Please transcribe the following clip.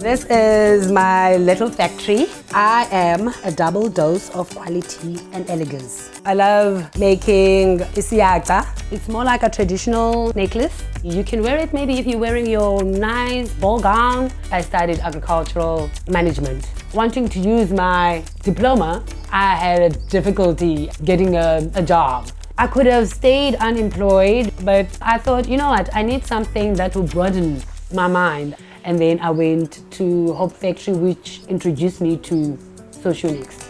This is my little factory. I am a double dose of quality and elegance. I love making isiaca. It's more like a traditional necklace. You can wear it maybe if you're wearing your nice ball gown. I studied agricultural management. Wanting to use my diploma, I had a difficulty getting a, a job. I could have stayed unemployed, but I thought, you know what, I need something that will broaden my mind. And then I went to Hope Factory, which introduced me to Social Socionext.